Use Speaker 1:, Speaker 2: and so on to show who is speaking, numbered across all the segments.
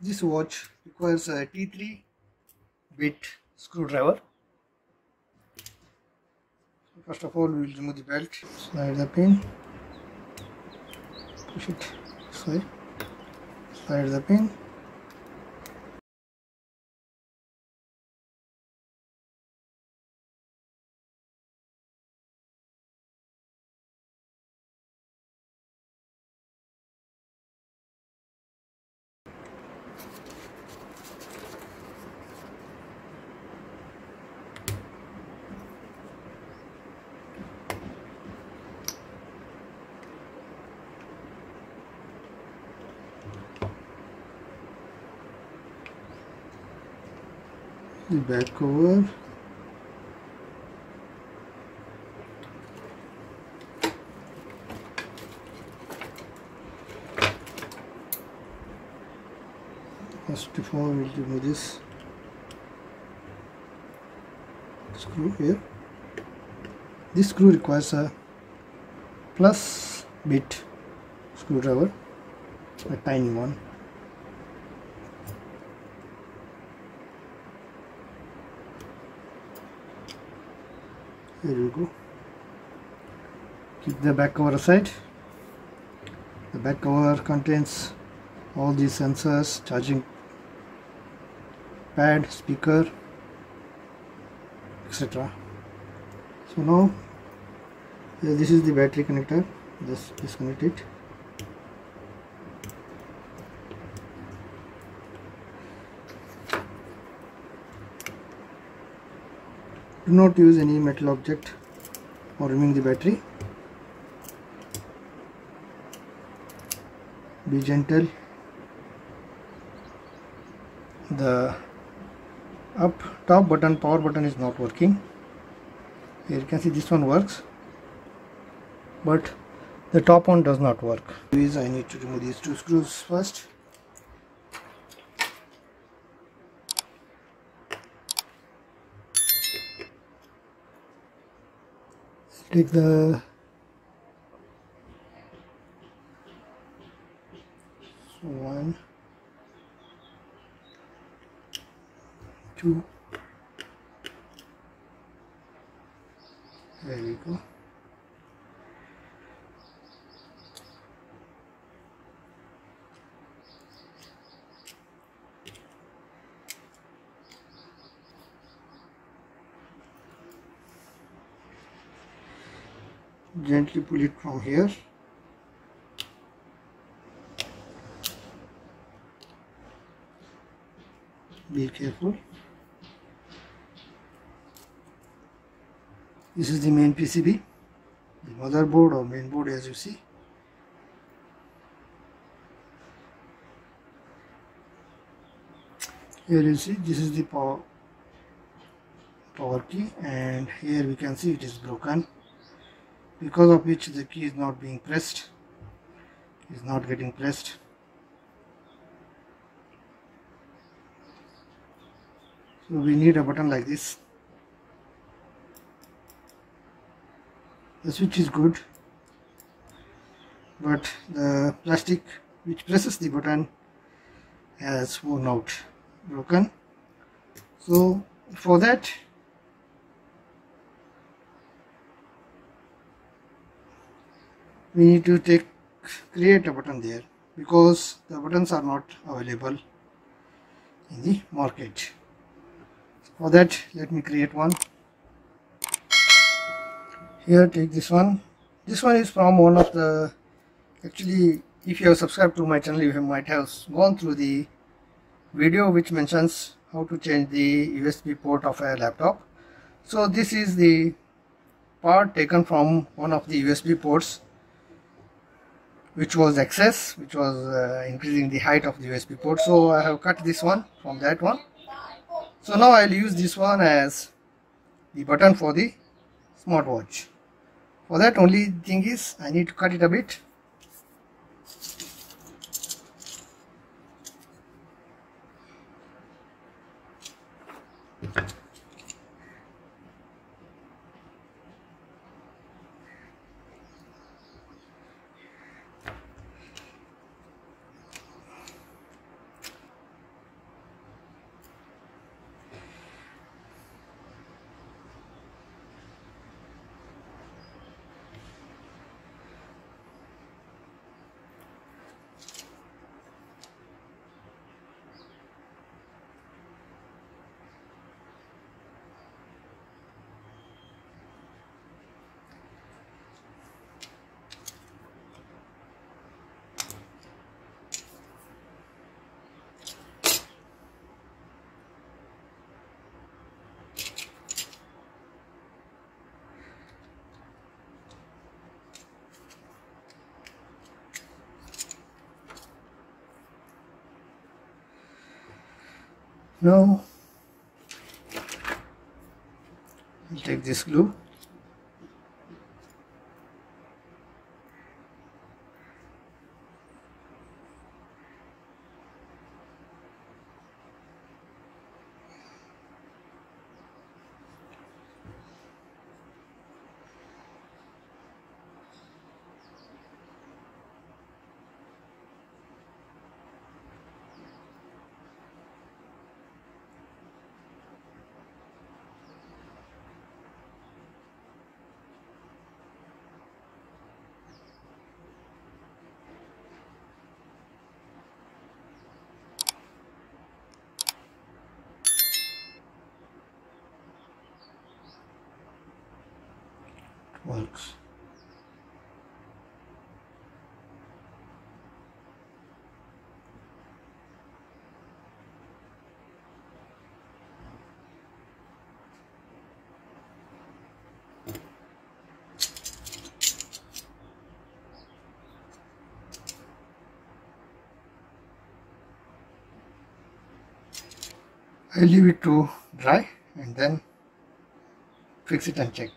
Speaker 1: this watch requires a T3 bit screwdriver. So first of all we will remove the belt slide the pin push it this way slide the pin the back cover first of all we'll remove this screw here this screw requires a plus bit. Screwdriver. A tiny one Here we go. Keep the back cover aside. The back cover contains all these sensors, charging pad, speaker, etc. So now, this is the battery connector. Just disconnect it. Do not use any metal object for removing the battery. Be gentle. The up top button power button is not working. Here you can see this one works but the top one does not work. I need to remove these two screws first take the one. Two. There we go gently pull it from here. Be careful. This is the main PCB the motherboard or main board as you see. Here you see this is the power power key and here we can see it is broken because of which the key is not being pressed is not getting pressed. So we need a button like this. The switch is good but the plastic which presses the button has worn out broken. So for that we need to take create a button there because the buttons are not available in the market. For that let me create one. Here take this one. This one is from one of the actually if you have subscribed to my channel you might have gone through the video which mentions how to change the USB port of a laptop. So this is the part taken from one of the USB ports which was excess which was uh, increasing the height of the USB port. So I have cut this one from that one. So now I'll use this one as the button for the smartwatch. For that only thing is I need to cut it a bit now take this glue works. I leave it to dry and then fix it and check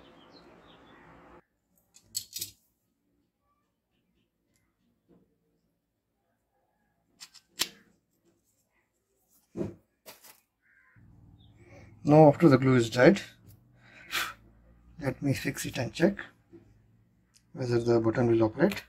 Speaker 1: now after the glue is dried. Let me fix it and check whether the button will operate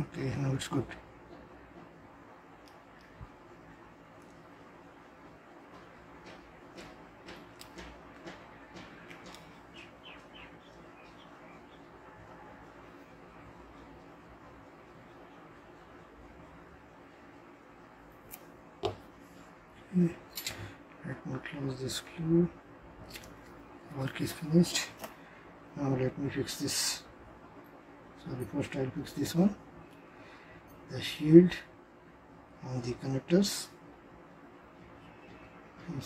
Speaker 1: okay now it's good. Let me close this glue work is finished. Now let me fix this. Sorry first I'll fix this one the shield on the connectors.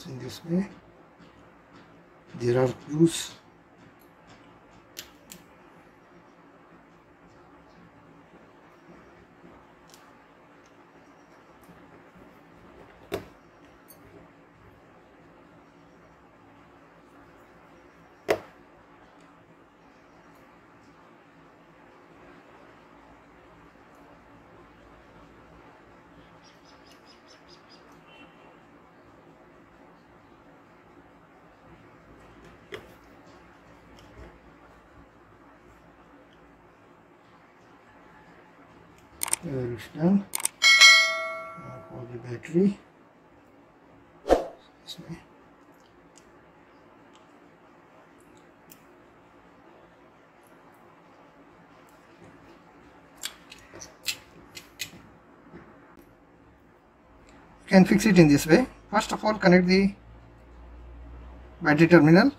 Speaker 1: In this way. There are screws there is done now for the battery. You can fix it in this way. First of all connect the battery terminal.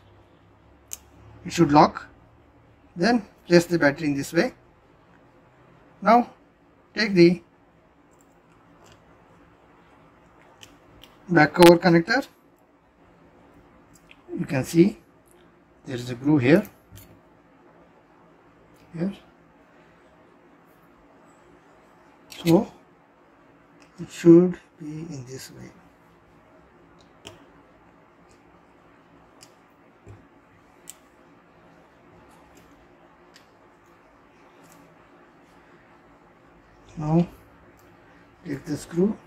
Speaker 1: It should lock. Then place the battery in this way. Now take the back cover connector. You can see there is a groove here. Here. So it should be in this way now take the screw.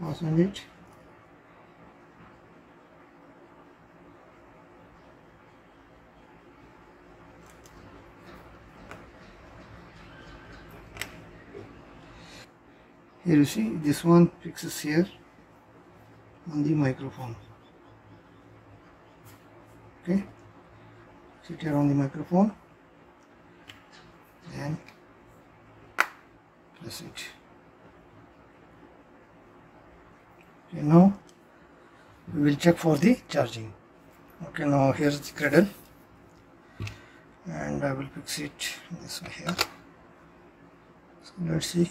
Speaker 1: Fasten it. Here you see this one fixes here on the microphone okay. Sit here on the microphone. And fix it. Okay now we will check for the charging. Okay now here's the cradle. And I will fix it. This way here. So let's see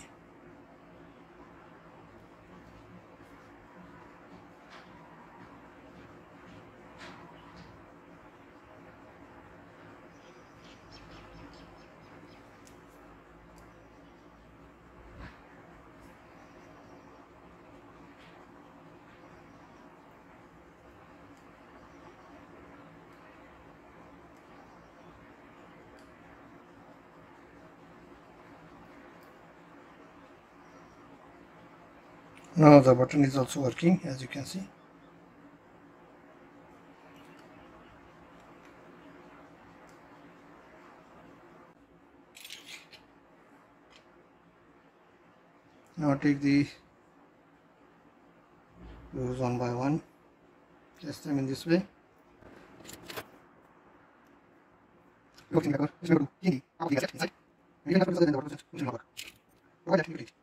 Speaker 1: now the button is also working as you can see. Now take the goes one by one. Place them in this way. Looking remember to key out the asset inside, and even after the button will not work. That complete.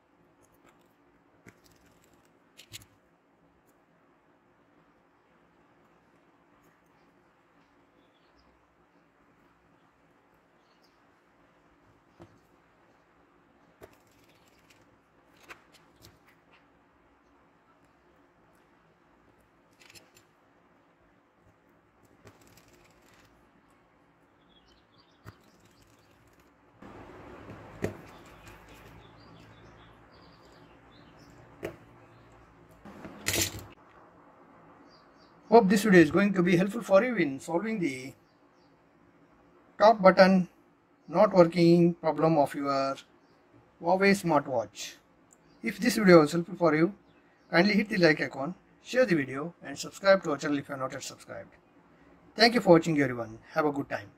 Speaker 1: Hope this video is going to be helpful for you in solving the top button not working problem of your Huawei smartwatch. If this video was helpful for you, kindly hit the like icon, share the video and subscribe to our channel if you are not yet subscribed. Thank you for watching everyone. Have a good time.